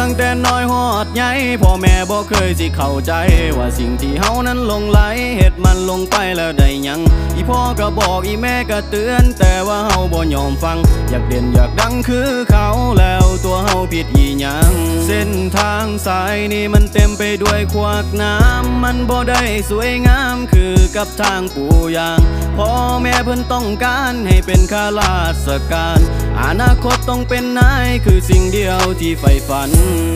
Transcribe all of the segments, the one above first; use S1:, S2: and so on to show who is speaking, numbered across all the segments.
S1: ตั้งแต่น้อยหอดใหญ่พ่อแม่บ่เคยสิเข้าใจ ว่าสิ่งที่เฮานั้นลงไหลเหตุมันลงไปแล้วได้ยัง อีพ่อก็บอกอีแม่ก็เตือน แต่ว่าเฮาบ่ยอมฟัง อยากเด่นอยากดังคือเขาแล้วตัวเฮาผิดอีหยัง เส้นทางสายนี้มันเต็มไปด้วยขวากน้ำมันบ่ได้สวยงามคือกับทางปู่ย่างพ่อแม่เพิ่นต้องการให้เป็นข้าราชการ อนาคตต้องเป็นนายคือสิ่งเดียวที่ใฝ่ฝัน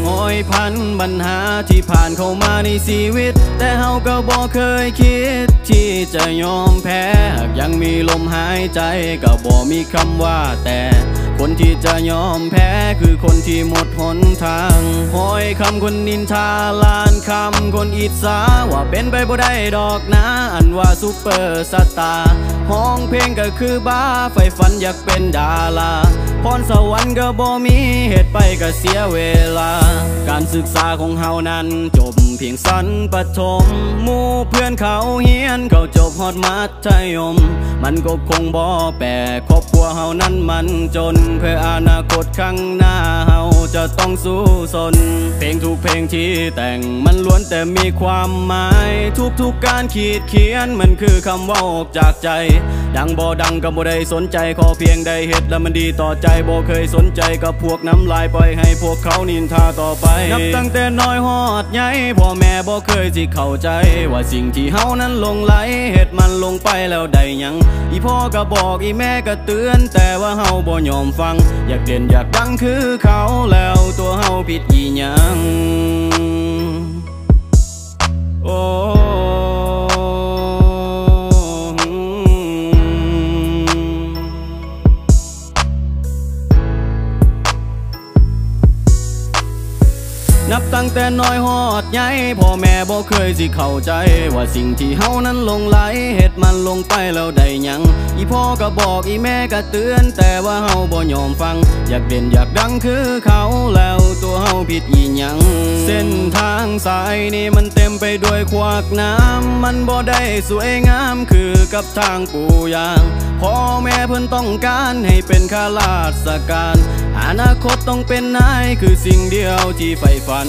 S1: โอยพันปัญหาที่ผ่านเข้ามาในชีวิต แต่เฮาก็บ่เคยคิด ที่จะยอมแพ้ หากยังมีลมหายใจก็บ่มีคำว่าแต่ ที่จะยอมแพ้คือคนที่หมดหนทางห้อยคำคนนินทาลานคำคนอิจฉาว่าเป็นไปบ่ได้ดอกนะอันว่าซูเปอร์สตาร์ห้องเพลงก็คือบ้าไฟฝันอยากเป็นดารา พรสวรรค์ก็บ่มีเหตุไปก็เสียเวลา การศึกษาของเฮานั้นจบเพียงสั้นปฐมหมู่เพื่อนเขาเฮียนเขาจบฮอดมัธยม มันก็คงบ่แปลครอบครัวเฮานั้นมันจน เพื่ออนาคตข้างหน้าเฮาจะต้องสู้สน เพลงทุกเพลงที่แต่งมันล้วนแต่มีความหมาย ทุกๆการขีดเขียนมันคือคำว่าออกจากใจ ดังบ่ดังก็บ่ได้สนใจขอเพียงได้เฮ็ดแล้วมันดีต่อใจบ่เคยสนใจกับพวกน้ำลายปล่อยให้พวกเขานินทาต่อไป นับตั้งแต่น้อยหอดใหญ่พ่อแม่บ่เคยสิเข้าใจ ว่าสิ่งที่เฮานั้นลงไหลเหตุมันลงไปแล้วได้หยัง อีพ่อก็บอกอีแม่ก็เตือน แต่ว่าเฮาบ่ยอมฟัง อยากเด่นอยากดังคือเขาแล้วตัวเฮาผิดอีหยัง นับตั้งแต่น้อยหอดใหญ่พ่อแม่บ่เคยสิเข้าใจ ว่าสิ่งที่เฮานั้นลงไหลเหตุมันลงไปแล้วได้หยัง อีพ่อก็บอกอีแม่ก็เตือน แต่ว่าเฮาบ่ยอมฟัง อยากเด่นอยากดังคือเขาแล้วตัวเฮาผิดอีหยัง เส้นทางสายนี้มันเต็มไปด้วยขวากน้ำมันบ่ได้สวยงามคือกับทางปูยาง พ่อแม่เพิ่นต้องการให้เป็นข้าราชการ อนาคตต้องเป็นนายคือสิ่งเดียวที่ใฝ่ฝัน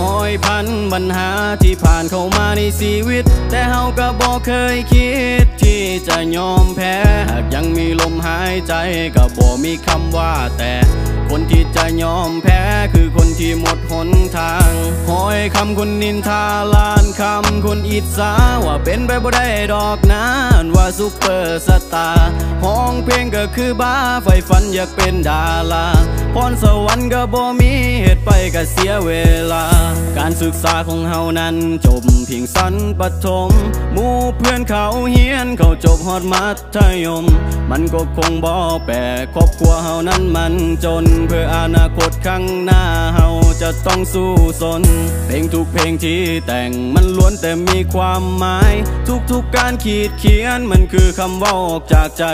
S1: ห้อยพันปัญหาที่ผ่านเข้ามาในชีวิต แต่เฮาก็บ่เคยคิดที่จะยอมแพ้ หากยังมีลมหายใจก็บ่มีคำว่าแต่ คนที่จะยอมแพ้ คำคนนินทาลานคำคนอิจฉาว่าเป็นไปบ่ได้ดอกนะอันว่าซุปเปอร์สตาร์ห้องเพลงก็คือบ้าไฟฝันอยากเป็นดาราพรสวรรค์ก็บ่มีเหตุไปก็เสียเวลา การศึกษาของเฮานั้นจบเพียงสั้นปฐมมู่เพื่อนเขาเฮียนเขาจบฮอดมัธยม มันก็คงบ่แปลครอบครัวเฮานั้นมันจน เพื่ออนาคตข้างหน้าเฮาจะต้องสู้สน งทุกเพลงที่แต่งมันล้วนแต่มีความหมาย ทุกๆการขีดเขียนมันคือคำว่าออกจากใจ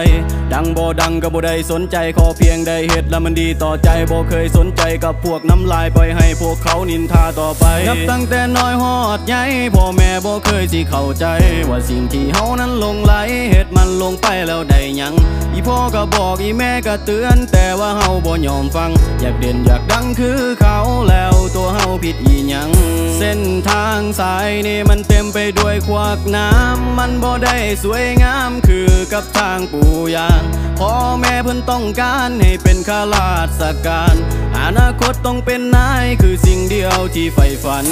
S1: ดังบ่ดังก็บ่ได้สนใจขอเพียงได้เฮ็ดแล้วมันดีต่อใจบ่เคยสนใจกับพวกน้ำลายปล่อยให้พวกเขานินทาต่อไปนับตั้งแต่น้อยหอดใหญ่พ่อแม่บ่เคยสิเข้าใจ ว่าสิ่งที่เฮานั้นลงไหลเหตุมันลงไปแล้วได้หยังอีพ่อก็บอกอีแม่ก็เตือน แต่ว่าเฮาบ่ยอมฟัง อยากเด่นอยากดังคือเขาแล้วตัวเฮาผิดอีหยัง เส้นทางสายนี้มันเต็มไปด้วยขวากน้ำมันบ่ได้สวยงามคือกับทางปู่ย่าพ่อแม่เพิ่นต้องการให้เป็นข้าราชการอนาคตต้องเป็นนายคือสิ่งเดียวที่ใฝ่ฝัน